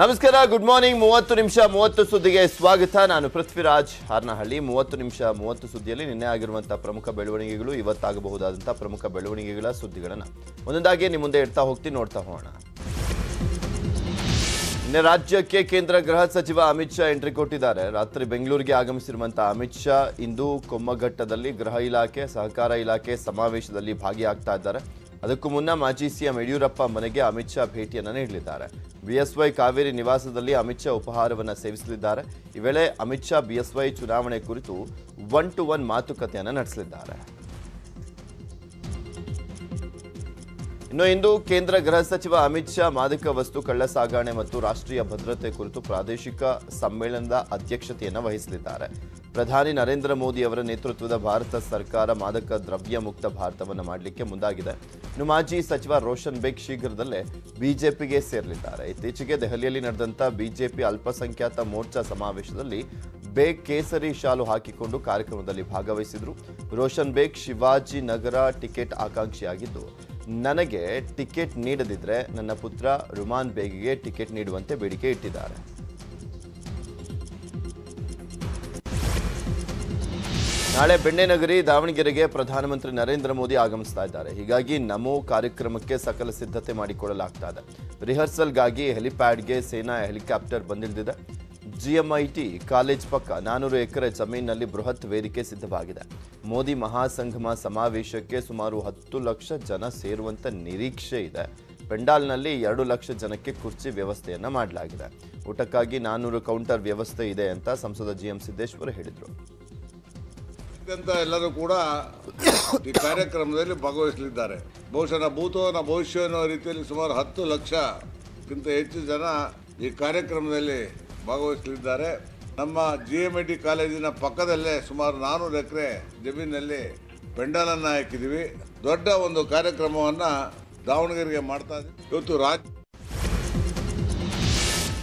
ನಮಸ್ಕಾರ good morning ಮೂವತ್ತು ನಿಮಿಷ, ಮೂವತ್ತು ಸುದ್ದಿಗೆ ಸ್ವಾಗತ. ನಾನು ಪೃಥ್ವಿರಾಜ್ ಹಾರ್ನಹಳ್ಳಿ. ಮೂವತ್ತು ನಿಮಿಷ, ಮೂವತ್ತು ಸುದ್ದಿಯಲ್ಲಿ ನಿನ್ನೆ ಆಗಿರುವಂತಹ ಪ್ರಮುಖ ಬೆಳವಣಿಗೆಗಳು ಇವತ್ತಾಗಬಹುದಾದಂತಹ ಪ್ರಮುಖ ಬೆಳವಣಿಗೆಗಳ ಸುದ್ದಿಗಳನ್ನ ಒಂದೊಂದಾಗಿ ನಿಮ್ಮ ಮುಂದೆ ಇಡ್ತಾ ಹೋಗ್ತೀನಿ, ನೋಡ್ತಾ ಹೋಗೋಣ. ನಿನ್ನೆ ರಾಜ್ಯಕ್ಕೆ ಕೇಂದ್ರ ಗೃಹ ಸಚಿವ ಅಮಿತ್ ಶಾ ಎಂಟ್ರಿ ಕೊಟ್ಟಿದ್ದಾರೆ. ರಾತ್ರಿ ಬೆಂಗಳೂರಿಗೆ ಆಗಮಿಸಿರುವಂತಹ ಅಮಿತ್ ಶಾ ಇಂದು ಕೊಮ್ಮಘಟ್ಟದಲ್ಲಿ ಗೃಹ ಇಲಾಖೆ, ಸಹಕಾರ ಇಲಾಖೆ ಸಮಾವೇಶದಲ್ಲಿ ಭಾಗಿಯಾಗ್ತಾ ಇದ್ದಾರೆ. ಅದಕ್ಕೂ ಮುನ್ನ ಮಾಜಿ ಸಿಎಂ ಯಡಿಯೂರಪ್ಪ ಮನೆಗೆ ಅಮಿತ್ ಶಾ ಭೇಟಿಯನ್ನು ನೀಡಲಿದ್ದಾರೆ. ಬಿಎಸ್ವೈ ಕಾವೇರಿ ನಿವಾಸದಲ್ಲಿ ಅಮಿತ್ ಶಾ ಉಪಹಾರವನ್ನು ಸೇವಿಸಲಿದ್ದಾರೆ. ಈ ವೇಳೆ ಅಮಿತ್ ಶಾ ಬಿಎಸ್ವೈ ಚುನಾವಣೆ ಕುರಿತು ಒನ್ ಟು ಒನ್ ಮಾತುಕತೆಯನ್ನು ನಡೆಸಲಿದ್ದಾರೆ. ಇನ್ನು ಇಂದು ಕೇಂದ್ರ ಗೃಹ ಸಚಿವ ಅಮಿತ್ ಶಾ ಮಾದಕ ವಸ್ತು ಕಳ್ಳ ಸಾಗಣೆ ಮತ್ತು ರಾಷ್ಟ್ರೀಯ ಭದ್ರತೆ ಕುರಿತು ಪ್ರಾದೇಶಿಕ ಸಮ್ಮೇಳನದ ಅಧ್ಯಕ್ಷತೆಯನ್ನು ವಹಿಸಲಿದ್ದಾರೆ. ಪ್ರಧಾನಿ ನರೇಂದ್ರ ಮೋದಿ ಅವರ ನೇತೃತ್ವದ ಭಾರತ ಸರ್ಕಾರ ಮಾದಕ ದ್ರವ್ಯ ಮುಕ್ತ ಭಾರತವನ್ನು ಮಾಡಲಿಕ್ಕೆ ಮುಂದಾಗಿದೆ. ಇನ್ನು ಮಾಜಿ ಸಚಿವ ರೋಷನ್ ಬೇಗ್ ಶೀಘ್ರದಲ್ಲೇ ಬಿಜೆಪಿಗೆ ಸೇರಲಿದ್ದಾರೆ. ಇತ್ತೀಚೆಗೆ ದೆಹಲಿಯಲ್ಲಿ ನಡೆದಂತ ಬಿಜೆಪಿ ಅಲ್ಪಸಂಖ್ಯಾತ ಮೋರ್ಚಾ ಸಮಾವೇಶದಲ್ಲಿ ಬೇಗ್ ಕೇಸರಿ ಶಾಲು ಹಾಕಿಕೊಂಡು ಕಾರ್ಯಕ್ರಮದಲ್ಲಿ ಭಾಗವಹಿಸಿದ್ರು. ರೋಷನ್ ಬೇಗ್ ಶಿವಾಜಿ ನಗರ ಟಿಕೆಟ್ ಆಕಾಂಕ್ಷಿಯಾಗಿದ್ದು ನನಗೆ ಟಿಕೆಟ್ ನೀಡದಿದ್ರೆ ನನ್ನ ಪುತ್ರ ರುಮಾನ್ ಬೇಗಿಗೆ ಟಿಕೆಟ್ ನೀಡುವಂತೆ ಬೇಡಿಕೆ ಇಟ್ಟಿದ್ದಾರೆ. ನಾಳೆ ಬೆಣ್ಣೆನಗರಿ ದಾವಣಗೆರೆಗೆ ಪ್ರಧಾನಮಂತ್ರಿ ನರೇಂದ್ರ ಮೋದಿ ಆಗಮಿಸ್ತಾ ಇದ್ದಾರೆ. ಹೀಗಾಗಿ ನಮೋ ಕಾರ್ಯಕ್ರಮಕ್ಕೆ ಸಕಲ ಸಿದ್ಧತೆ ಮಾಡಿಕೊಳ್ಳಲಾಗ್ತಾ ಇದೆ. ರಿಹರ್ಸಲ್ಗಾಗಿ ಹೆಲಿಪ್ಯಾಡ್ಗೆ ಸೇನಾ ಹೆಲಿಕಾಪ್ಟರ್ ಬಂದಿಳಿದಿದೆ. ಜಿಎಂಐಟಿ ಕಾಲೇಜ್ ಪಕ್ಕ ನಾನೂರು ಎಕರೆ ಜಮೀನಿನಲ್ಲಿ ಬೃಹತ್ ವೇದಿಕೆ ಸಿದ್ಧವಾಗಿದೆ. ಮೋದಿ ಮಹಾಸಂಗಮ ಸಮಾವೇಶಕ್ಕೆ ಸುಮಾರು ಹತ್ತು ಲಕ್ಷ ಜನ ಸೇರುವಂತ ನಿರೀಕ್ಷೆ ಇದೆ. ಪೆಂಡಾಲ್ನಲ್ಲಿ ಎರಡು ಲಕ್ಷ ಜನಕ್ಕೆ ಕುರ್ಚಿ ವ್ಯವಸ್ಥೆಯನ್ನು ಮಾಡಲಾಗಿದೆ. ಊಟಕ್ಕಾಗಿ ನಾನೂರು ಕೌಂಟರ್ ವ್ಯವಸ್ಥೆ ಇದೆ ಅಂತ ಸಂಸದ ಜಿ ಎಂ ಸಿದ್ದೇಶ್ವರ ಹೇಳಿದರು. ಎಲ್ಲರೂ ಕೂಡ ಈ ಕಾರ್ಯಕ್ರಮದಲ್ಲಿ ಭಾಗವಹಿಸಲಿದ್ದಾರೆ. ಬಹುಶಃ ಭೂತೋನ ಭೂತೋ ಭವಿಷ್ಯ ಅನ್ನೋ ರೀತಿಯಲ್ಲಿ ಸುಮಾರು ಹತ್ತು ಲಕ್ಷಕ್ಕಿಂತ ಹೆಚ್ಚು ಜನ ಈ ಕಾರ್ಯಕ್ರಮದಲ್ಲಿ ಭಾಗವಹಿಸಲಿದ್ದಾರೆ. ನಮ್ಮ ಜಿ ಕಾಲೇಜಿನ ಪಕ್ಕದಲ್ಲೇ ಸುಮಾರು ನಾನೂರು ಎಕರೆ ಜಮೀನಿನಲ್ಲಿ ಪೆಂಡಲನ್ನು ಹಾಕಿದ್ದೀವಿ. ದೊಡ್ಡ ಒಂದು ಕಾರ್ಯಕ್ರಮವನ್ನು ದಾವಣಗೆರೆಗೆ ಮಾಡ್ತಾ ಇದ್ದೀವಿ. ಇವತ್ತು ರಾಜ್ಯ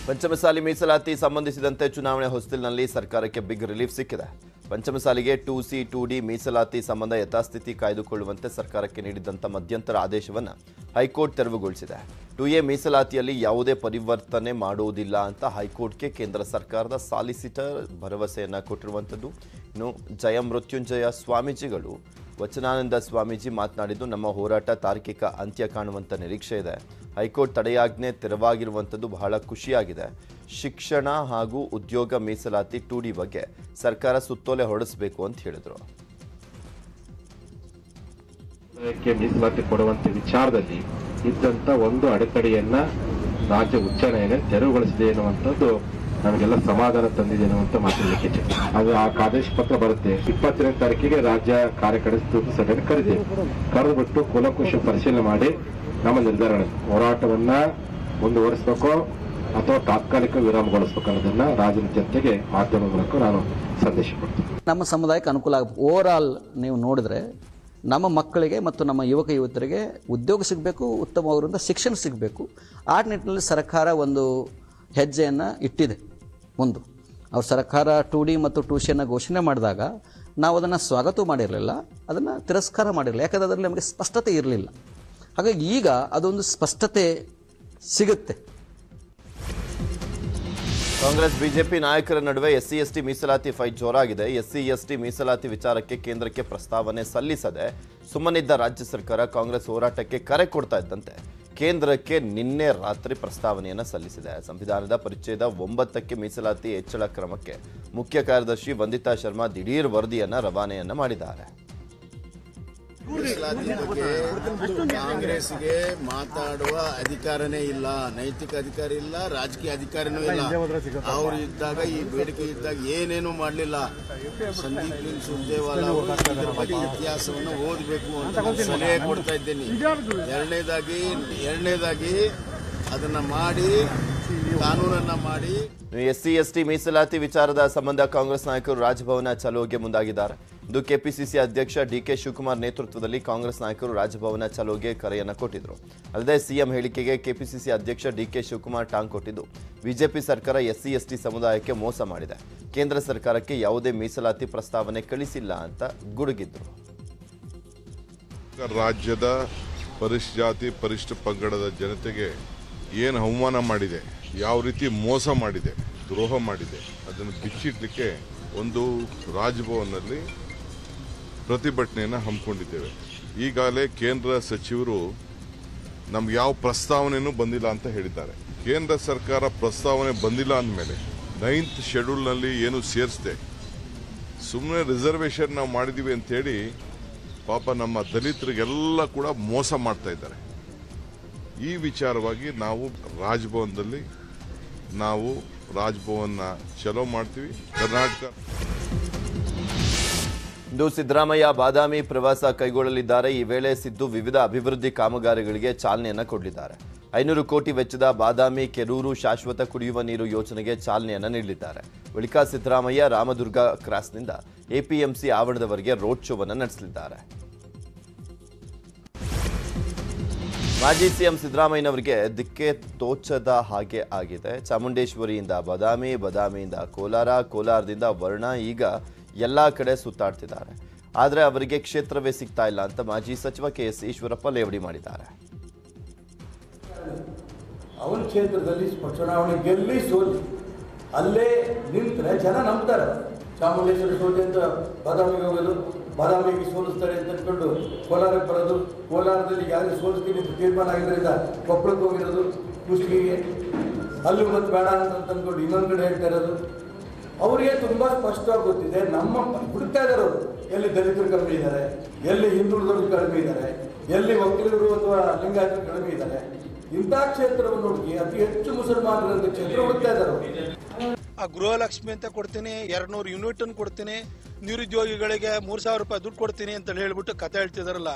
ಪಂಚಮಸಾಲಿ ಮೀಸಲಾತಿ ಸಂಬಂಧಿಸಿದಂತೆ ಚುನಾವಣೆ ಹೊಸ್ತಿಲಿನಲ್ಲಿ ಸರ್ಕಾರಕ್ಕೆ ಬಿಗ್ ರಿಲೀಫ್ ಸಿಕ್ಕಿದೆ. ಪಂಚಮಸಾಲಿಗೆ ಟೂ ಸಿ, ಟೂ ಡಿ ಮೀಸಲಾತಿ ಸಂಬಂಧ ಯಥಾಸ್ಥಿತಿ ಕಾಯ್ದುಕೊಳ್ಳುವಂತೆ ಸರ್ಕಾರಕ್ಕೆ ನೀಡಿದಂಥ ಮಧ್ಯಂತರ ಆದೇಶವನ್ನು ಹೈಕೋರ್ಟ್ ತೆರವುಗೊಳಿಸಿದೆ. ಟು ಎ ಮೀಸಲಾತಿಯಲ್ಲಿ ಯಾವುದೇ ಪರಿವರ್ತನೆ ಮಾಡುವುದಿಲ್ಲ ಅಂತ ಹೈಕೋರ್ಟ್ಗೆ ಕೇಂದ್ರ ಸರ್ಕಾರದ ಸಾಲಿಸಿಟರ್ ಭರವಸೆಯನ್ನು ಕೊಟ್ಟಿರುವಂಥದ್ದು ಇನ್ನು ಜಯ ಮೃತ್ಯುಂಜಯ ಸ್ವಾಮೀಜಿಗಳು ವಚನಾನಂದ ಸ್ವಾಮೀಜಿ ಮಾತನಾಡಿದ್ದು, ನಮ್ಮ ಹೋರಾಟ ತಾರ್ಕಿಕ ಅಂತ್ಯ ಕಾಣುವಂಥ ನಿರೀಕ್ಷೆ ಇದೆ. ಹೈಕೋರ್ಟ್ ತಡೆಯಾಜ್ಞೆ ತೆರವಾಗಿರುವಂಥದ್ದು ಬಹಳ ಖುಷಿಯಾಗಿದೆ. ಶಿಕ್ಷಣ ಹಾಗೂ ಉದ್ಯೋಗ ಮೀಸಲಾತಿ ಟು ಡಿ ಬಗ್ಗೆ ಸರ್ಕಾರ ಸುತ್ತೋಲೆ ಹೊರಡಿಸಬೇಕು ಅಂತ ಹೇಳಿದರು. ಮೀಸಲಾತಿ ಕೊಡುವಂತ ವಿಚಾರದಲ್ಲಿ ಇದ್ದಂತ ಒಂದು ಅಡೆತಡೆಯನ್ನ ರಾಜ್ಯ ಉಚ್ಚ ನ್ಯಾಯಾಲಯ ತೆರವುಗೊಳಿಸಿದೆ ಎನ್ನುವಂಥದ್ದು ನಮಗೆಲ್ಲ ಸಮಾಧಾನ ತಂದಿದೆ ಎನ್ನುವಂತ ಮಾತಾಡಲಿಕ್ಕೆ. ಅದು ಆ ಆದೇಶ ಪತ್ರ ಬರುತ್ತೆ. ಇಪ್ಪತ್ತನೇ ತಾರೀಕಿಗೆ ರಾಜ್ಯ ಕಾರ್ಯಕಾರಿ ಸಭೆ ಸಭೆಯನ್ನು ಕರೆದಿದೆ ಕರೆದುಬಿಟ್ಟು ಕುಲಕುಶ ಪರಿಶೀಲನೆ ಮಾಡಿ ನಮ್ಮ ನಿರ್ಧಾರ ಹೋರಾಟವನ್ನ ಮುಂದುವರಿಸಬೇಕೋ. ಅಥವಾ ತಾತ್ಕಾಲಿಕ ವಿರಾಮಗೊಳಿಸಬೇಕು ಅನ್ನೋದನ್ನ ರಾಜ್ಯದ ಜನತೆಗೆ ಮಾಧ್ಯಮ ಮೂಲಕ ನಾನು ಸಂದೇಶ ಕೊಡ್ತೀನಿ. ನಮ್ಮ ಸಮುದಾಯಕ್ಕೆ ಅನುಕೂಲ ಆಗಬೇಕು ಓವರ್ ಆಲ್ ನೀವು ನೋಡಿದ್ರೆ ನಮ್ಮ ಮಕ್ಕಳಿಗೆ ಮತ್ತು ನಮ್ಮ ಯುವಕ ಯುವತಿಯರಿಗೆ ಉದ್ಯೋಗ ಸಿಗಬೇಕು ಉತ್ತಮವಾಗಿರುವಂಥ ಶಿಕ್ಷಣ ಸಿಗಬೇಕು. ಆ ನಿಟ್ಟಿನಲ್ಲಿ ಸರ್ಕಾರ ಒಂದು ಹೆಜ್ಜೆಯನ್ನು ಇಟ್ಟಿದೆ. ಒಂದು. ಅವ್ರ ಸರ್ಕಾರ ಟು ಡಿ ಮತ್ತು ಟು ಸಿಯನ್ನು ಘೋಷಣೆ ಮಾಡಿದಾಗ ನಾವು ಅದನ್ನು ಸ್ವಾಗತ ಮಾಡಿರಲಿಲ್ಲ, ಅದನ್ನು ತಿರಸ್ಕಾರ ಮಾಡಿರಲಿಲ್ಲ. ಯಾಕಂದರೆ ಅದರಲ್ಲಿ ನಮಗೆ ಸ್ಪಷ್ಟತೆ ಇರಲಿಲ್ಲ. ಹಾಗಾಗಿ ಈಗ ಅದೊಂದು ಸ್ಪಷ್ಟತೆ ಸಿಗುತ್ತೆ. ಕಾಂಗ್ರೆಸ್, ಬಿಜೆಪಿ ನಾಯಕರ ನಡುವೆ ಎಸ್ಸಿ, ಎಸ್ಟಿ ಮೀಸಲಾತಿ ಫೈಟ್ ಜೋರಾಗಿದೆ. ಎಸ್ಸಿ, ಎಸ್ಟಿ ಮೀಸಲಾತಿ ವಿಚಾರಕ್ಕೆ ಕೇಂದ್ರಕ್ಕೆ ಪ್ರಸ್ತಾವನೆ ಸಲ್ಲಿಸದೆ ಸುಮ್ಮನಿದ್ದ ರಾಜ್ಯ ಸರ್ಕಾರ ಕಾಂಗ್ರೆಸ್ ಹೋರಾಟಕ್ಕೆ ಕರೆ ಕೊಡ್ತಾ ಇದ್ದಂತೆ. ಕೇಂದ್ರಕ್ಕೆ ನಿನ್ನೆ ರಾತ್ರಿ ಪ್ರಸ್ತಾವನೆಯನ್ನು ಸಲ್ಲಿಸಿದೆ. ಸಂವಿಧಾನದ ಪರಿಚ್ಛೇದ ಒಂಬತ್ತಕ್ಕೆ ಮೀಸಲಾತಿ ಹೆಚ್ಚಳ ಕ್ರಮಕ್ಕೆ ಮುಖ್ಯ ಕಾರ್ಯದರ್ಶಿ ವಂದಿತಾ ಶರ್ಮಾ ದಿಢೀರ್ ವರದಿಯನ್ನು ರವಾನೆಯನ್ನು ಮಾಡಿದ್ದಾರೆ. ಕಾಂಗ್ರೆಸ್ಗೆ ಮಾತಾಡುವ ಅಧಿಕಾರನೇ ಇಲ್ಲ, ನೈತಿಕ ಅಧಿಕಾರ ಇಲ್ಲ, ರಾಜಕೀಯ ಅಧಿಕಾರನೂ ಇಲ್ಲ. ಅವ್ರು ಇದ್ದಾಗ, ಈ ಬೇಡಿಕೆ ಇದ್ದಾಗ ಏನೇನು ಮಾಡಲಿಲ್ಲ. ಸಂದೀಪ್ ಸಿಂಗ್ ಬಗ್ಗೆ ಇತಿಹಾಸವನ್ನು ಓದಬೇಕು ಅಂತ ಸಲಹೆ ಕೊಡ್ತಾ ಇದ್ದೇನೆ. ಎರಡನೇದಾಗಿ ಎರಡನೇದಾಗಿ ಅದನ್ನ ಮಾಡಿ ಕಾನೂನನ್ನ ಮಾಡಿ ಎಸ್ಸಿ ಎಸ್ಟಿ ಮೀಸಲಾತಿ ವಿಚಾರದ ಸಂಬಂಧ ಕಾಂಗ್ರೆಸ್ ನಾಯಕರು ರಾಜಭವನ ಚಲೋಗೆ ಮುಂದಾಗಿದ್ದಾರೆ. ಇಂದು ಕೆಪಿಸಿಸಿ ಅಧ್ಯಕ್ಷ ಡಿಕೆ ಶಿವಕುಮಾರ್ ನೇತೃತ್ವದಲ್ಲಿ ಕಾಂಗ್ರೆಸ್ ನಾಯಕರು ರಾಜಭವನ ಚಲೋಗೆ ಕರೆಯನ್ನು ಕೊಟ್ಟಿದ್ರು. ಅಲ್ಲದೆ ಸಿಎಂ ಹೇಳಿಕೆಗೆ ಕೆಪಿಸಿಸಿ ಅಧ್ಯಕ್ಷ ಡಿಕೆ ಶಿವಕುಮಾರ್ ಟಾಂಗ್ ಕೊಟ್ಟಿದ್ದು. ಬಿಜೆಪಿ ಸರ್ಕಾರ ಎಸ್ಸಿ ಎಸ್ಟಿ ಸಮುದಾಯಕ್ಕೆ ಮೋಸ ಮಾಡಿದೆ. ಕೇಂದ್ರ ಸರ್ಕಾರಕ್ಕೆ ಯಾವುದೇ ಮೀಸಲಾತಿ ಪ್ರಸ್ತಾವನೆ ಕಳಿಸಿಲ್ಲ ಅಂತ ಗುಡುಗಿದ್ರು. ರಾಜ್ಯದ ಪರಿಶ್ ಜಾತಿ ಪರಿಶಿಷ್ಟ ಪಂಗಡದ ಜನತೆಗೆ ಏನು ಅವಮಾನ ಮಾಡಿದೆ, ಯಾವ ರೀತಿ ಮೋಸ ಮಾಡಿದೆ, ದ್ರೋಹ ಮಾಡಿದೆ, ಅದನ್ನು ಬಿಚ್ಚಿಡ್ಲಿಕ್ಕೆ ಒಂದು ರಾಜಭವನದಲ್ಲಿ ಪ್ರತಿಭಟನೆಯನ್ನು ಹಮ್ಮಿಕೊಂಡಿದ್ದೇವೆ. ಈಗಾಗಲೇ ಕೇಂದ್ರ ಸಚಿವರು ನಮ್ಗೆ ಯಾವ ಪ್ರಸ್ತಾವನೆಯೂ ಬಂದಿಲ್ಲ ಅಂತ ಹೇಳಿದ್ದಾರೆ. ಕೇಂದ್ರ ಸರ್ಕಾರ ಪ್ರಸ್ತಾವನೆ ಬಂದಿಲ್ಲ ಅಂದಮೇಲೆ ನೈನ್ತ್ ಶೆಡ್ಯೂಲ್ನಲ್ಲಿ ಏನು ಸೇರಿಸಿದೆ ಸುಮ್ಮನೆ ರಿಸರ್ವೇಷನ್ ನಾವು ಮಾಡಿದ್ದೀವಿ ಅಂತೇಳಿ ಪಾಪ ನಮ್ಮ ದಲಿತರಿಗೆಲ್ಲ ಕೂಡ ಮೋಸ ಮಾಡ್ತಾ ಇದ್ದಾರೆ. ಈ ವಿಚಾರವಾಗಿ ನಾವು ರಾಜಭವನದಲ್ಲಿ ನಾವು ರಾಜಭವನ ಚಲೋ ಮಾಡ್ತೀವಿ. ಕರ್ನಾಟಕ ಇಂದು ಸಿದ್ದರಾಮಯ್ಯ ಬಾದಾಮಿ ಪ್ರವಾಸ ಕೈಗೊಳ್ಳಲಿದ್ದಾರೆ. ಈ ವೇಳೆ ಸಿದ್ದು ವಿವಿಧ ಅಭಿವೃದ್ಧಿ ಕಾಮಗಾರಿಗಳಿಗೆ ಚಾಲನೆಯನ್ನು ಕೊಡಲಿದ್ದಾರೆ. ಐನೂರು ಕೋಟಿ ವೆಚ್ಚದ ಬಾದಾಮಿ ಕೆರೂರು ಶಾಶ್ವತ ಕುಡಿಯುವ ನೀರು ಯೋಜನೆಗೆ ಚಾಲನೆಯನ್ನು ನೀಡಲಿದ್ದಾರೆ. ಬಳಿಕ ಸಿದ್ದರಾಮಯ್ಯ ರಾಮದುರ್ಗ ಕ್ರಾಸ್ನಿಂದ ಎಪಿಎಂಸಿ ಆವರಣದವರೆಗೆ ರೋಡ್ ಶೋವನ್ನು ನಡೆಸಲಿದ್ದಾರೆ. ಮಾಜಿ ಸಿಎಂ ಸಿದ್ದರಾಮಯ್ಯನವರಿಗೆ ದಿಕ್ಕೆ ತೋಚದ ಹಾಗೆ ಆಗಿದೆ. ಚಾಮುಂಡೇಶ್ವರಿಯಿಂದ ಬದಾಮಿ, ಬದಾಮಿಯಿಂದ ಕೋಲಾರ, ಕೋಲಾರದಿಂದ ವರ್ಣ ಈಗ ಎಲ್ಲ ಕಡೆ ಸುತ್ತಾಡ್ತಿದ್ದಾರೆ. ಆದರೆ ಅವರಿಗೆ ಕ್ಷೇತ್ರವೇ ಸಿಗ್ತಾ ಇಲ್ಲ ಅಂತ ಮಾಜಿ ಸಚಿವ ಕೆ ಎಸ್ ಈಶ್ವರಪ್ಪ ಲೇವಡಿ ಮಾಡಿದ್ದಾರೆ. ಅವನ ಕ್ಷೇತ್ರದಲ್ಲಿ ಚುನಾವಣೆ ಗೆಲ್ಲಿ ಸೋಲಿ, ಅಲ್ಲೇ ನಿಂತರೆ ಜನ ನಂಬ್ತಾರೆ. ಚಾಮುಂಡೇಶ್ವರಿ ಸೋಲಿ ಅಂತ ಬದಾಮಿಗೆ ಹೋಗೋದು. ಬಾದಾಮಿಗೆ ಸೋಲಿಸ್ತಾರೆ ಅಂತ ಅಂದ್ಕೊಂಡು ಕೋಲಾರಕ್ಕೆ ಬರೋದು. ಕೋಲಾರದಲ್ಲಿ ಯಾರು ಸೋಲಿಸ್ತೀನಿ ಅಂತ ತೀರ್ಮಾನ ಆಗಿದ್ದರಿಂದ ಕೊಪ್ಪಳಕ್ಕೆ ಹೋಗಿರೋದು ಕುಷ್ಟಗಿಗೆ ಅಲ್ಲಿ ಮತ್ತು ಬೇಡ ಅಂತ ಅಂದ್ಕೊಂಡು ಇನ್ನೊಂದು ಕಡೆ ಹೇಳ್ತಾ ಇರೋದು. ಅವರಿಗೆ ತುಂಬ ಸ್ಪಷ್ಟವಾಗಿ ಗೊತ್ತಿದೆ, ನಮ್ಮ ಹುಡುಕ್ತಾ ಇದ್ದಾರೆ ಎಲ್ಲಿ ದಲಿತರು ಕಡಿಮೆ ಇದ್ದಾರೆ, ಎಲ್ಲಿ ಹಿಂದುಳಿದವರು ಕಡಿಮೆ ಇದ್ದಾರೆ, ಎಲ್ಲಿ ಒಕ್ಕಲಿಗರು ಅಥವಾ ಲಿಂಗಾಯತರು ಕಡಿಮೆ ಇದ್ದಾರೆ, ಇಂಥ ಕ್ಷೇತ್ರವನ್ನು ನೋಡಿ ಅತಿ ಹೆಚ್ಚು ಮುಸಲ್ಮಾನರಂತ ಕ್ಷೇತ್ರ ಹುಡುಕ್ತಾ ಇದ್ದಾರೆ ಆ ಗೃಹಲಕ್ಷ್ಮಿ ಅಂತ ಕೊಡ್ತೀನಿ ಎರಡ್ ನೂರು ಅನ್ನು ಕೊಡ್ತೀನಿ ನಿರುದ್ಯೋಗಿಗಳಿಗೆ ಮೂರ್ ಸಾವಿರ ರೂಪಾಯಿ ದುಡ್ಡು ಕೊಡ್ತೀನಿ ಅಂತ ಹೇಳ್ಬಿಟ್ಟು ಕತೆ ಹೇಳ್ತಿದಾರಲ್ಲ,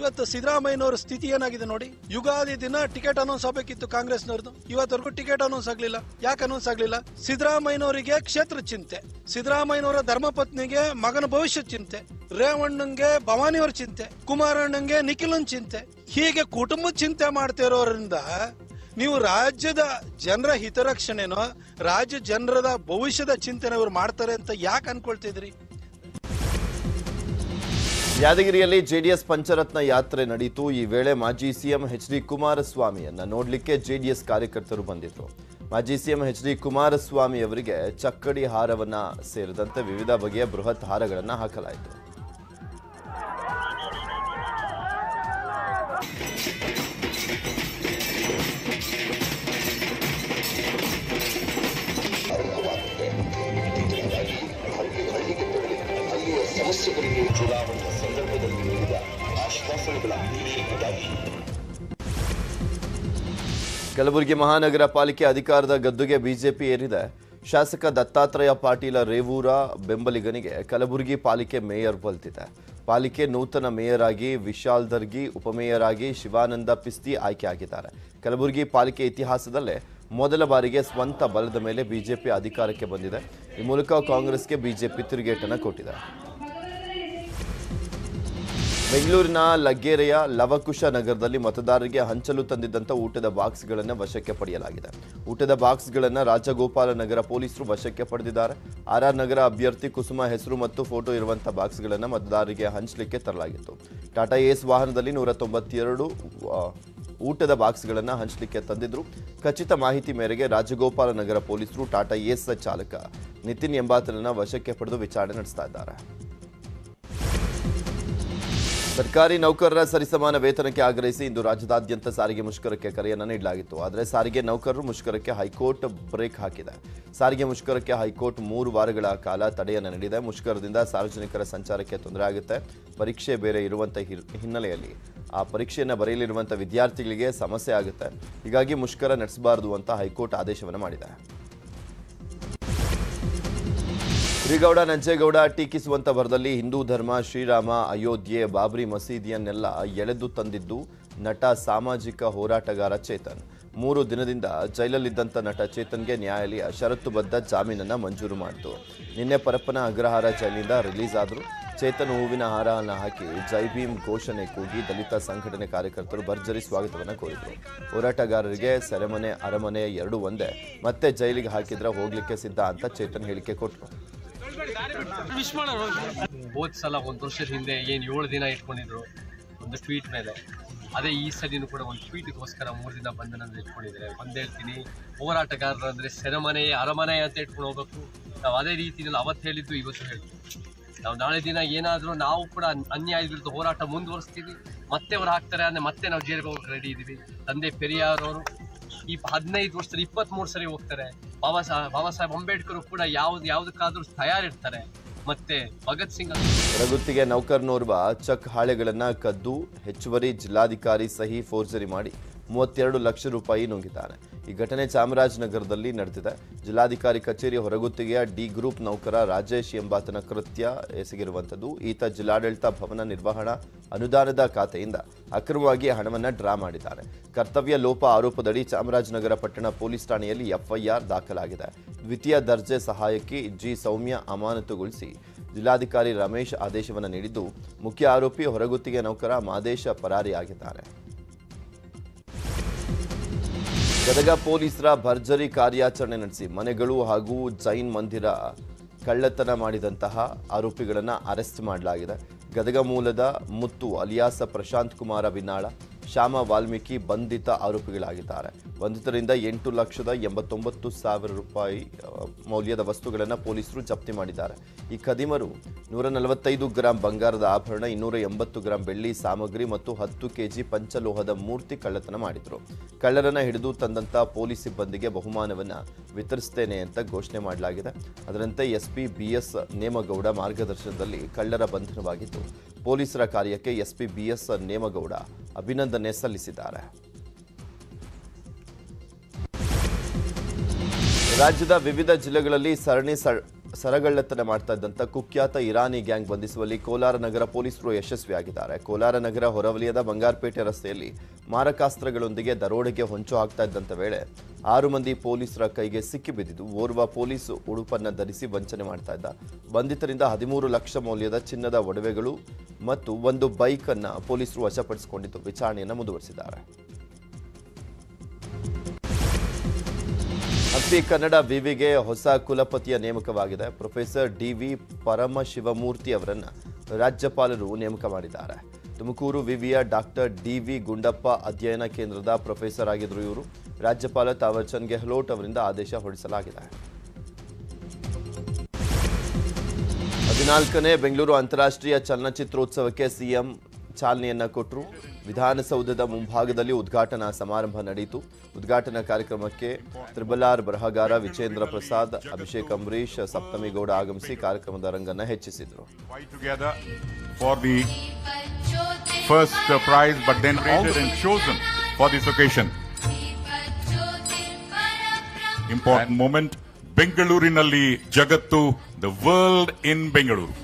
ಇವತ್ತು ಸಿದ್ದರಾಮಯ್ಯನವರ ಸ್ಥಿತಿ ಏನಾಗಿದೆ ನೋಡಿ. ಯುಗಾದಿ ದಿನ ಟಿಕೆಟ್ ಅನೌನ್ಸ್ ಆಗಬೇಕಿತ್ತು ಕಾಂಗ್ರೆಸ್ನವ್ರದ್ದು. ಇವತ್ತವರೆಗೂ ಟಿಕೆಟ್ ಅನೌನ್ಸ್ ಆಗ್ಲಿಲ್ಲ. ಯಾಕೆ ಅನೌನ್ಸ್ ಆಗ್ಲಿಲ್ಲ? ಸಿದ್ದರಾಮಯ್ಯನವರಿಗೆ ಕ್ಷೇತ್ರ ಚಿಂತೆ. ಸಿದ್ದರಾಮಯ್ಯನವರ ಧರ್ಮಪತ್ನಿಗೆ ಮಗನ ಭವಿಷ್ಯ ಚಿಂತೆ. ರೇವಣ್ಣಂಗೆ ಭವಾನಿಯವರ ಚಿಂತೆ. ಕುಮಾರಣ್ಣಂಗೆ ನಿಖಿಲನ್ ಚಿಂತೆ. ಹೀಗೆ ಕುಟುಂಬ ಚಿಂತೆ ಮಾಡ್ತಿರೋದ್ರಿಂದ ನೀವು ರಾಜ್ಯದ ಜನರ ಹಿತರಕ್ಷಣೆನೋ, ರಾಜ್ಯ ಜನರದ ಭವಿಷ್ಯದ ಚಿಂತನೆ ಇವ್ರು ಮಾಡ್ತಾರೆ ಅಂತ ಯಾಕೆ ಅನ್ಕೊಳ್ತಿದ್ರಿ ಯಾದಗಿರಿಯಲ್ಲಿ ಜೆಡಿಎಸ್ ಪಂಚರತ್ನ ಯಾತ್ರೆ ನಡೆಯಿತು ಈ ವೇಳೆ ಮಾಜಿ ಸಿಎಂ ಎಚ್ ಡಿ ಕುಮಾರಸ್ವಾಮಿಯನ್ನ ನೋಡಲಿಕ್ಕೆ ಜೆಡಿಎಸ್ ಕಾರ್ಯಕರ್ತರು ಬಂದಿದ್ರು. ಮಾಜಿ ಸಿಎಂ ಎಚ್ ಡಿ ಕುಮಾರಸ್ವಾಮಿ ಅವರಿಗೆ ಚಕ್ಕಡಿ ಹಾರವನ್ನ ಸೇರಿದಂತೆ ವಿವಿಧ ಬಗೆಯ ಬೃಹತ್ ಹಾರಗಳನ್ನ ಹಾಕಲಾಯಿತು. ಕಲಬುರಗಿ ಮಹಾನಗರ ಪಾಲಿಕೆ ಅಧಿಕಾರದ ಗದ್ದುಗೆ ಬಿಜೆಪಿ ಏರಿದೆ. ಶಾಸಕ ದತ್ತಾತ್ರೇಯ ಪಾಟೀಲ ರೇವೂರ ಬೆಂಬಲಿಗನಿಗೆ ಕಲಬುರಗಿ ಪಾಲಿಕೆ ಮೇಯರ್ ಬಲ್ತಿದೆ ಪಾಲಿಕೆ ನೂತನ ಮೇಯರ್ ಆಗಿ ವಿಶಾಲ್ ದರ್ಗಿ ಉಪಮೇಯರ್ ಆಗಿ ಶಿವಾನಂದ ಪಿಸ್ತಿ ಆಯ್ಕೆಯಾಗಿದ್ದಾರೆ. ಕಲಬುರಗಿ ಪಾಲಿಕೆ ಇತಿಹಾಸದಲ್ಲೇ ಮೊದಲ ಬಾರಿಗೆ ಸ್ವಂತ ಬಲದ ಮೇಲೆ ಬಿಜೆಪಿ ಅಧಿಕಾರಕ್ಕೆ ಬಂದಿದೆ. ಈ ಮೂಲಕ ಕಾಂಗ್ರೆಸ್ಗೆ ಬಿಜೆಪಿ ತಿರುಗೇಟನ್ನು ಕೊಟ್ಟಿದೆ. ಬೆಂಗಳೂರಿನ ಲಗ್ಗೆರೆಯ ಲವಕುಶ ನಗರದಲ್ಲಿ ಮತದಾರರಿಗೆ ಹಂಚಲು ತಂದಿದ್ದಂಥ ಊಟದ ಬಾಕ್ಸ್ಗಳನ್ನು ವಶಕ್ಕೆ ಪಡೆಯಲಾಗಿದೆ. ಊಟದ ಬಾಕ್ಸ್ಗಳನ್ನು ರಾಜಗೋಪಾಲ ನಗರ ಪೊಲೀಸರು ವಶಕ್ಕೆ ಪಡೆದಿದ್ದಾರೆ. ಆರ್ ಆರ್ ನಗರ ಅಭ್ಯರ್ಥಿ ಕುಸುಮ ಹೆಸರು ಮತ್ತು ಫೋಟೋ ಇರುವಂಥ ಬಾಕ್ಸ್ಗಳನ್ನು ಮತದಾರರಿಗೆ ಹಂಚಲಿಕ್ಕೆ ತರಲಾಗಿತ್ತು. ಟಾಟಾ ಏಸ್ ವಾಹನದಲ್ಲಿ ನೂರ ತೊಂಬತ್ತೆರಡು ಊಟದ ಬಾಕ್ಸ್ಗಳನ್ನು ಹಂಚಲಿಕ್ಕೆ ತಂದಿದ್ರು. ಖಚಿತ ಮಾಹಿತಿ ಮೇರೆಗೆ ರಾಜಗೋಪಾಲ ನಗರ ಪೊಲೀಸರು ಟಾಟಾ ಏಸ್ ಚಾಲಕ ನಿತಿನ್ ಎಂಬಾತನನ್ನು ವಶಕ್ಕೆ ಪಡೆದು ವಿಚಾರಣೆ ನಡೆಸ್ತಾ ಇದ್ದಾರೆ. ಸರ್ಕಾರಿ ನೌಕರರ ಸರಿಸಮಾನ ವೇತನಕ್ಕೆ ಆಗ್ರಹಿಸಿ ಇಂದು ರಾಜ್ಯದಾದ್ಯಂತ ಸಾರಿಗೆ ಮುಷ್ಕರಕ್ಕೆ ಕರೆಯನ್ನು ನೀಡಲಾಗಿತ್ತು. ಆದರೆ ಸಾರಿಗೆ ನೌಕರರು ಮುಷ್ಕರಕ್ಕೆ ಹೈಕೋರ್ಟ್ ಬ್ರೇಕ್ ಹಾಕಿದೆ. ಸಾರಿಗೆ ಮುಷ್ಕರಕ್ಕೆ ಹೈಕೋರ್ಟ್ ಮೂರು ವಾರಗಳ ಕಾಲ ತಡೆಯನ್ನು ನೀಡಿದೆ. ಮುಷ್ಕರದಿಂದ ಸಾರ್ವಜನಿಕರ ಸಂಚಾರಕ್ಕೆ ತೊಂದರೆ ಆಗುತ್ತೆ. ಪರೀಕ್ಷೆ ಬೇರೆ ಇರುವಂಥ ಹಿನ್ನೆಲೆಯಲ್ಲಿ ಆ ಪರೀಕ್ಷೆಯನ್ನು ಬರೆಯಲಿರುವಂಥ ವಿದ್ಯಾರ್ಥಿಗಳಿಗೆ ಸಮಸ್ಯೆ ಆಗುತ್ತೆ. ಹೀಗಾಗಿ ಮುಷ್ಕರ ನಡೆಸಬಾರದು ಅಂತ ಹೈಕೋರ್ಟ್ ಆದೇಶವನ್ನು ಮಾಡಿದೆ. ಶ್ರೀಗೌಡ, ನಂಜೇಗೌಡ ಟೀಕಿಸುವಂತ ಭರದಲ್ಲಿ ಹಿಂದೂ ಧರ್ಮ, ಶ್ರೀರಾಮ, ಅಯೋಧ್ಯೆ, ಬಾಬ್ರಿ ಮಸೀದಿಯನ್ನೆಲ್ಲ ಎಳೆದು ತಂದಿದ್ದು ನಟ ಸಾಮಾಜಿಕ ಹೋರಾಟಗಾರ ಚೇತನ್. ಮೂರು ದಿನದಿಂದ ಜೈಲಲ್ಲಿದ್ದಂಥ ನಟ ಚೇತನ್ಗೆ ನ್ಯಾಯಾಲಯ ಷರತ್ತುಬದ್ಧ ಜಾಮೀನನ್ನು ಮಂಜೂರು ಮಾಡಿತು. ನಿನ್ನೆ ಪರಪ್ಪನ ಅಗ್ರಹಾರ ಜೈಲಿನಿಂದ ರಿಲೀಸ್ ಆದರು. ಚೇತನ್ ಹೂವಿನ ಹಾರವನ್ನು ಹಾಕಿ ಜೈ ಭೀಮ್ ಘೋಷಣೆ ಕೂಗಿ ದಲಿತ ಸಂಘಟನೆ ಕಾರ್ಯಕರ್ತರು ಭರ್ಜರಿ ಸ್ವಾಗತವನ್ನು ಕೋರಿದರು. ಹೋರಾಟಗಾರರಿಗೆ ಸೆರೆಮನೆ, ಅರಮನೆ ಎರಡೂ ಒಂದೇ. ಮತ್ತೆ ಜೈಲಿಗೆ ಹಾಕಿದ್ರೆ ಹೋಗ್ಲಿಕ್ಕೆ ಸಿದ್ಧ ಅಂತ ಚೇತನ್ ಹೇಳಿಕೆ ಕೊಟ್ಟರು ಹೋದ್ ಸಲ ಒಂದು ವರ್ಷದ ಹಿಂದೆ ಏನು ಏಳು ದಿನ ಇಟ್ಕೊಂಡಿದ್ರು, ಒಂದು ಟ್ವೀಟ್ ಮೇಲೆ. ಅದೇ ಈ ಸಲಿನೂ ಕೂಡ ಒಂದು ಟ್ವೀಟ್ಗೋಸ್ಕರ ಮೂರು ದಿನ ಬಂಧನ ಇಟ್ಕೊಂಡಿದ್ದಾರೆ. ಒಂದ್ ಹೇಳ್ತೀನಿ, ಹೋರಾಟಗಾರರು ಅಂದ್ರೆ ಸೆರೆಮನೆ, ಅರಮನೆ ಅಂತ ಇಟ್ಕೊಂಡು ಹೋಗ್ಬೇಕು. ನಾವು ಅದೇ ರೀತಿಯಲ್ಲಿ ಅವತ್ತು ಹೇಳಿದ್ದು, ಇವತ್ತು ಹೇಳ್ತೀವಿ ನಾವು ನಾಳೆ ದಿನ ಏನಾದರೂ ನಾವು ಕೂಡ ಅನ್- ಅನ್ಯಾಯದ ವಿರುದ್ಧ ಹೋರಾಟ ಮುಂದುವರಿಸ್ತೀವಿ. ಮತ್ತೆ ಅವ್ರು ಹಾಕ್ತಾರೆ ಅಂದರೆ ಮತ್ತೆ ನಾವು ಜೈಲಿಗೆ ಹೋಗಕ್ಕೆ ರೆಡಿ ಇದ್ದೀವಿ ತಂದೆ ಪೆರಿಯಾರವರು ಈ ಹದಿನೈದು ವರ್ಷದಲ್ಲಿ ಇಪ್ಪತ್ತ್ಮೂರು ಸರಿ ಹೋಗ್ತಾರೆ. ಬಾಬಾ ಸಾಹೇಬ್ ಬಾಬಾ ಸಾಹೇಬ್ ಅಂಬೇಡ್ಕರ್ ಕೂಡ ಯಾವ್ದು, ಯಾವ್ದಕ್ಕಾದ್ರೂ ತಯಾರಿರ್ತಾರೆ. ಮತ್ತೆ ಭಗತ್ ಸಿಂಗ್ ಹೊರಗುತ್ತಿಗೆ ನೌಕರನೋರ್ವ ಚೆಕ್ ಹಾಳೆಗಳನ್ನ ಕದ್ದು ಹೆಚ್ಚುವರಿ ಜಿಲ್ಲಾಧಿಕಾರಿ ಸಹಿ ಫೋರ್ಜರಿ ಮಾಡಿ. ಮೂವತ್ತೆರಡು ಲಕ್ಷ ರೂಪಾಯಿ ನುಂಗಿದ್ದಾನೆ ಈ ಘಟನೆ ಚಾಮರಾಜನಗರದಲ್ಲಿ ನಡೆದಿದೆ. ಜಿಲ್ಲಾಧಿಕಾರಿ ಕಚೇರಿ ಹೊರಗುತ್ತಿಗೆಯ ಡಿ ಗ್ರೂಪ್ ನೌಕರ ರಾಜೇಶ್ ಎಂಬಾತನ ಕೃತ್ಯ ಎಸಗಿರುವಂಥದ್ದು. ಈತ ಜಿಲ್ಲಾಡಳಿತ ಭವನ ನಿರ್ವಹಣಾ ಅನುದಾನದ ಖಾತೆಯಿಂದ ಅಕ್ರಮವಾಗಿ ಹಣವನ್ನು ಡ್ರಾ ಮಾಡಿದ್ದಾನೆ ಕರ್ತವ್ಯ ಲೋಪ ಆರೋಪದಡಿ ಚಾಮರಾಜನಗರ ಪಟ್ಟಣ ಪೊಲೀಸ್ ಠಾಣೆಯಲ್ಲಿ ಎಫ್ಐಆರ್ ದಾಖಲಾಗಿದೆ. ದ್ವಿತೀಯ ದರ್ಜೆ ಸಹಾಯಕಿ ಜಿ ಸೌಮ್ಯ ಅಮಾನತುಗೊಳಿಸಿ ಜಿಲ್ಲಾಧಿಕಾರಿ ರಮೇಶ್ ಆದೇಶವನ್ನು ನೀಡಿದ್ದು, ಮುಖ್ಯ ಆರೋಪಿ ಹೊರಗುತ್ತಿಗೆ ನೌಕರ ಮಾದೇಶ ಪರಾರಿಯಾಗಿದ್ದಾರೆ. ಗದಗ ಪೊಲೀಸರ ಭರ್ಜರಿ ಕಾರ್ಯಾಚರಣೆ ನಡೆಸಿ ಮನೆಗಳು ಹಾಗೂ ಜೈನ್ ಮಂದಿರ ಕಳ್ಳತನ ಮಾಡಿದಂತಹ ಆರೋಪಿಗಳನ್ನು ಅರೆಸ್ಟ್ ಮಾಡಲಾಗಿದೆ. ಗದಗ ಮೂಲದ ಮುತ್ತು ಅಲಿಯಾಸ ಪ್ರಶಾಂತ್ ಕುಮಾರ ಬಿನ್ನಾಳ ಶ್ಯಾಮ ವಾಲ್ಮೀಕಿ ಬಂಧಿತ ಆರೋಪಿಗಳಾಗಿದ್ದಾರೆ. ಬಂಧಿತರಿಂದ ಎಂಟು ಲಕ್ಷದ ಎಂಬತ್ತೊಂಬತ್ತು ಸಾವಿರ ರೂಪಾಯಿ ಮೌಲ್ಯದ ವಸ್ತುಗಳನ್ನು ಪೊಲೀಸರು ಜಪ್ತಿ ಮಾಡಿದ್ದಾರೆ. ಈ ಖದೀಮರು ನೂರ ನಲವತ್ತೈದು ಗ್ರಾಂ ಬಂಗಾರದ ಆಭರಣ, ಇನ್ನೂರ ಎಂಬತ್ತು ಗ್ರಾಂ ಬೆಳ್ಳಿ ಸಾಮಗ್ರಿ ಮತ್ತು ಹತ್ತು ಕೆಜಿ ಪಂಚಲೋಹದ ಮೂರ್ತಿ ಕಳ್ಳತನ ಮಾಡಿದರು. ಕಳ್ಳರನ್ನ ಹಿಡಿದು ತಂದಂಥ ಪೊಲೀಸ್ ಸಿಬ್ಬಂದಿಗೆ ಬಹುಮಾನವನ್ನು ವಿತರಿಸ್ತೇನೆ ಅಂತ ಘೋಷಣೆ ಮಾಡಲಾಗಿದೆ. ಅದರಂತೆ ಎಸ್ಪಿ ಬಿಎಸ್ ನೇಮಗೌಡ ಮಾರ್ಗದರ್ಶನದಲ್ಲಿ ಕಳ್ಳರ ಬಂಧನವಾಗಿದ್ದು ಪೊಲೀಸರ ಕಾರ್ಯಕ್ಕೆ ಎಸ್ಪಿ ಬಿಎಸ್ ನೇಮಗೌಡ ಅಭಿನಂದನೆ ಸಲ್ಲಿಸಿದ್ದಾರೆ. ರಾಜ್ಯದ ವಿವಿಧ ಜಿಲ್ಲೆಗಳಲ್ಲಿ ಸರಣಿ ಸರಗಳ್ಳತನ ಮಾಡ್ತಾ ಇದ್ದಂಥ ಕುಖ್ಯಾತ ಇರಾನಿ ಗ್ಯಾಂಗ್ ಬಂಧಿಸುವಲ್ಲಿ ಕೋಲಾರ ನಗರ ಪೊಲೀಸರು ಯಶಸ್ವಿಯಾಗಿದ್ದಾರೆ. ಕೋಲಾರ ನಗರ ಹೊರವಲಯದ ಬಂಗಾರಪೇಟೆ ರಸ್ತೆಯಲ್ಲಿ ಮಾರಕಾಸ್ತ್ರಗಳೊಂದಿಗೆ ದರೋಡೆಗೆ ಹೊಂಚು ಹಾಕ್ತಾ ಇದ್ದಂಥ ವೇಳೆ ಆರು ಮಂದಿ ಪೊಲೀಸರ ಕೈಗೆ ಸಿಕ್ಕಿಬಿದ್ದಿದ್ದು ಓರ್ವ ಪೊಲೀಸ್ ಉಡುಪನ್ನು ಧರಿಸಿ ವಂಚನೆ ಮಾಡ್ತಾ ಇದ್ದ. ಬಂಧಿತರಿಂದ ಹದಿಮೂರು ಲಕ್ಷ ಮೌಲ್ಯದ ಚಿನ್ನದ ಒಡವೆಗಳು ಮತ್ತು ಒಂದು ಬೈಕನ್ನು ಪೊಲೀಸರು ವಶಪಡಿಸಿಕೊಂಡಿದ್ದು, ವಿಚಾರಣೆಯನ್ನು ಮುಂದುವರಿಸಿದ್ದಾರೆ. ಹಂಪಿ ಕನ್ನಡ ವಿವಿಗೆ ಹೊಸ ಕುಲಪತಿಯ ನೇಮಕವಾಗಿದೆ. ಪ್ರೊಫೆಸರ್ ಡಿ ವಿ ಪರಮಶಿವಮೂರ್ತಿ ಅವರನ್ನು ರಾಜ್ಯಪಾಲರು ನೇಮಕ ಮಾಡಿದ್ದಾರೆ. ತುಮಕೂರು ವಿವಿಯ ಡಾಕ್ಟರ್ ಡಿ. ವಿ ಗುಂಡಪ್ಪ ಅಧ್ಯಯನ ಕೇಂದ್ರದ ಪ್ರೊಫೆಸರ್ ಆಗಿದ್ದರು ಇವರು. ರಾಜ್ಯಪಾಲ ತಾವರ್ಚಂದ್ ಗೆಹ್ಲೋಟ್ ಅವರಿಂದ ಆದೇಶ ಹೊರಡಿಸಲಾಗಿದೆ. ಹದಿನಾಲ್ಕನೇ ಬೆಂಗಳೂರು ಅಂತಾರಾಷ್ಟ್ರೀಯ ಚಲನಚಿತ್ರೋತ್ಸವಕ್ಕೆ ಸಿಎಂ ಚಾಲನೆಯನ್ನ ಕೊಟ್ಟರು ವಿಧಾನಸೌಧದ ಮುಂಭಾಗದಲ್ಲಿ ಉದ್ಘಾಟನಾ ಸಮಾರಂಭ ನಡೆಯಿತು. ಉದ್ಘಾಟನಾ ಕಾರ್ಯಕ್ರಮಕ್ಕೆ ತ್ರಿಬಲಾರ್ ಬರಹಗಾರ ವಿಜೇಂದ್ರ ಪ್ರಸಾದ್, ಅಭಿಷೇಕ್ ಅಂಬರೀಶ್ ಸಪ್ತಮಿಗೌಡ ಆಗಮಿಸಿ ಕಾರ್ಯಕ್ರಮದ ರಂಗನ್ನು ಹೆಚ್ಚಿಸಿದರು. ಬೆಂಗಳೂರಿನಲ್ಲಿ ಜಗತ್ತು ದ ವರ್ಲ್ಡ್ ಇನ್ ಬೆಂಗಳೂರು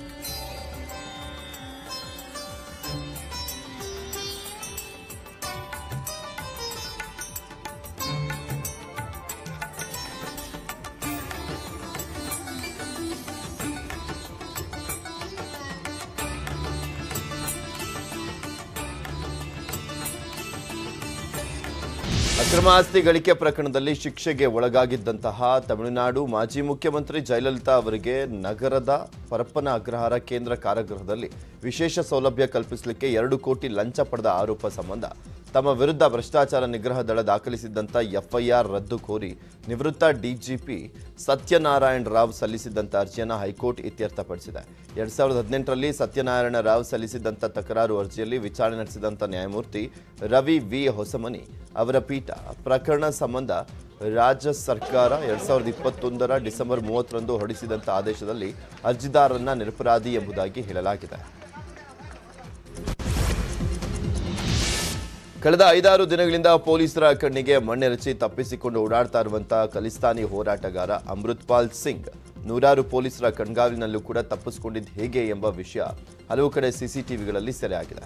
ಅಕ್ರಮ ಆಸ್ತಿ ಗಳಿಕೆ ಪ್ರಕರಣದಲ್ಲಿ ಶಿಕ್ಷೆಗೆ ಒಳಗಾಗಿದ್ದಂತಹ ತಮಿಳುನಾಡು ಮಾಜಿ ಮುಖ್ಯಮಂತ್ರಿ ಜಯಲಲಿತಾ ಅವರಿಗೆ ನಗರದ ಪರಪ್ಪನ ಅಗ್ರಹಾರ ಕೇಂದ್ರ ಕಾರಾಗೃಹದಲ್ಲಿ ವಿಶೇಷ ಸೌಲಭ್ಯ ಕಲ್ಪಿಸಲಿಕ್ಕೆ ಎರಡು ಕೋಟಿ ಲಂಚ ಪಡೆದ ಆರೋಪ ಸಂಬಂಧ. ತಮ್ಮ ವಿರುದ್ಧ ಭ್ರಷ್ಟಾಚಾರ ನಿಗ್ರಹ ದಳ ದಾಖಲಿಸಿದ್ದಂಥ ಎಫ್ಐಆರ್ ರದ್ದು ಕೋರಿ ನಿವೃತ್ತ ಡಿಜಿಪಿ ಸತ್ಯನಾರಾಯಣ ರಾವ್ ಸಲ್ಲಿಸಿದ್ದಂಥ ಅರ್ಜಿಯನ್ನು ಹೈಕೋರ್ಟ್ ಇತ್ಯರ್ಥಪಡಿಸಿದೆ. ಎರಡು ಸಾವಿರದ ಹದಿನೆಂಟರಲ್ಲಿ ಸತ್ಯನಾರಾಯಣ ರಾವ್ ಸಲ್ಲಿಸಿದ್ದಂಥ ತಕರಾರು ಅರ್ಜಿಯಲ್ಲಿ ವಿಚಾರಣೆ ನಡೆಸಿದಂಥ ನ್ಯಾಯಮೂರ್ತಿ ರವಿ ವಿ ಹೊಸಮನಿ ಅವರ ಪೀಠ ಪ್ರಕರಣ ಸಂಬಂಧ ರಾಜ್ಯ ಸರ್ಕಾರ ಎರಡ್ ಸಾವಿರದ ಇಪ್ಪತ್ತೊಂದರ ಡಿಸೆಂಬರ್ ಮೂವತ್ತರಂದು ಹೊರಡಿಸಿದಂಥ ಆದೇಶದಲ್ಲಿ ಅರ್ಜಿದಾರರನ್ನ ನಿರಪರಾಧಿ ಎಂಬುದಾಗಿ ಹೇಳಲಾಗಿದೆ. ಕಳೆದ ಐದಾರು ದಿನಗಳಿಂದ ಪೊಲೀಸರ ಕಣ್ಣಿಗೆ ಮಣ್ಣೆರಚಿ ತಪ್ಪಿಸಿಕೊಂಡು ಓಡಾಡ್ತಾ ಇರುವಂತಹ ಖಲಿಸ್ತಾನಿ ಹೋರಾಟಗಾರ ಅಮೃತ್ಪಾಲ್ ಸಿಂಗ್ ನೂರಾರು ಪೊಲೀಸರ ಕಣ್ಗಾವಲಿನಲ್ಲೂ ಕೂಡ ತಪ್ಪಿಸಿಕೊಂಡಿದ್ದು ಹೇಗೆ ಎಂಬ ವಿಷಯ ಹಲವು ಕಡೆ ಸಿಸಿಟಿವಿಗಳಲ್ಲಿ ಸೆರೆಯಾಗಿದೆ.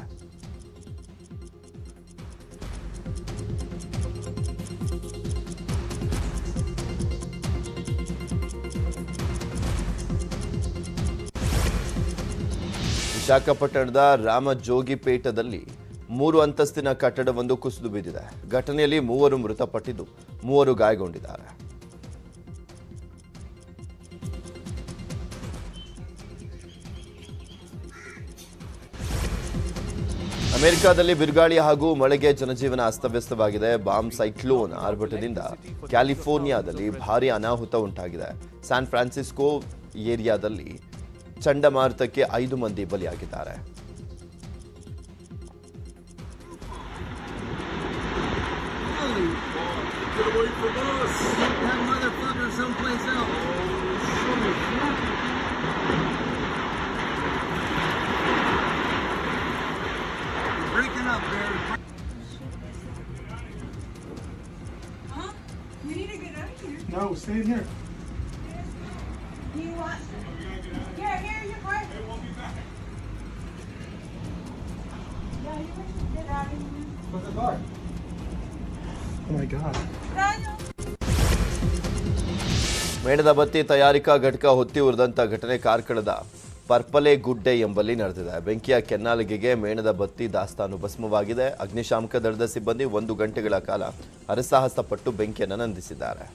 ವಿಶಾಖಪಟ್ಟಣದ ರಾಮಜೋಗಿಪೇಟದಲ್ಲಿ ಮೂರು ಅಂತಸ್ತಿನ ಕಟ್ಟಡವೊಂದು ಕುಸಿದು ಬಿದ್ದಿದೆ. ಘಟನೆಯಲ್ಲಿ ಮೂವರು ಮೃತಪಟ್ಟಿದ್ದು ಮೂವರು ಗಾಯಗೊಂಡಿದ್ದಾರೆ. ಅಮೆರಿಕಾದಲ್ಲಿ ಬಿರುಗಾಳಿ ಹಾಗೂ ಮಳೆಗೆ ಜನಜೀವನ ಅಸ್ತವ್ಯಸ್ತವಾಗಿದೆ. ಬಾಂಬ್ ಸೈಕ್ಲೋನ್ ಆರ್ಭಟದಿಂದ ಕ್ಯಾಲಿಫೋರ್ನಿಯಾದಲ್ಲಿ ಭಾರಿ ಅನಾಹುತ ಉಂಟಾಗಿದೆ. ಸ್ಯಾನ್ ಫ್ರಾನ್ಸಿಸ್ಕೋ ಏರಿಯಾದಲ್ಲಿ ಚಂಡಮಾರುತಕ್ಕೆ ಐದು ಮಂದಿ ಬಲಿಯಾಗಿದ್ದಾರೆ Huh? You need to get out of here. No, stay in here. You want? ಮೇಣದ ಬತ್ತಿ ತಯಾರಿಕಾ ಘಟಕ ಹೊತ್ತಿ ಉರಿದಂತ ಘಟನೆ ಕಾರ್ಕಳದ ಪರ್ಪಲೆ ಗುಡ್ಡೆ ಎಂಬಲ್ಲಿ ನಡೆದಿದೆ. ಬೆಂಕಿಯ ಕೆನ್ನಾಲಿಗೆಗೆ ಮೇಣದ ಬತ್ತಿ ದಾಸ್ತಾನು ಭಸ್ಮವಾಗಿದೆ. ಅಗ್ನಿಶಾಮಕ ದಳದ ಸಿಬ್ಬಂದಿ ಒಂದು ಗಂಟೆಗಳ ಕಾಲ ಹರಸಾಹಸ ಪಟ್ಟು ಬೆಂಕಿಯನ್ನು ನಂದಿಸಿದ್ದಾರೆ.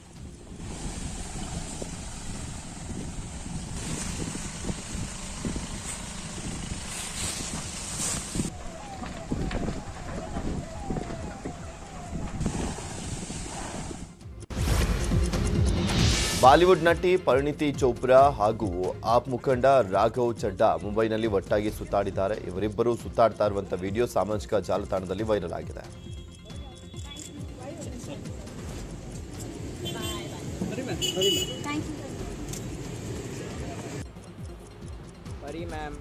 ಬಾಲಿವುಡ್ ನಟಿ ಪರಿಣಿತಿ ಚೋಪ್ರಾ ಹಾಗೂ ಆಪ್ ಮುಖಂಡ ರಾಘವ್ ಚಡ್ಡಾ ಮುಂಬೈನಲ್ಲಿ ಒಟ್ಟಾಗಿ ಸುತ್ತಾಡಿದ್ದಾರೆ. ಇವರಿಬ್ಬರು ಸುತ್ತಾಡ್ತಾ ಇರುವಂತಹ ವಿಡಿಯೋ ಸಾಮಾಜಿಕ ಜಾಲತಾಣದಲ್ಲಿ ವೈರಲ್ ಆಗಿದೆ. ಮ್ಯಾಮ್.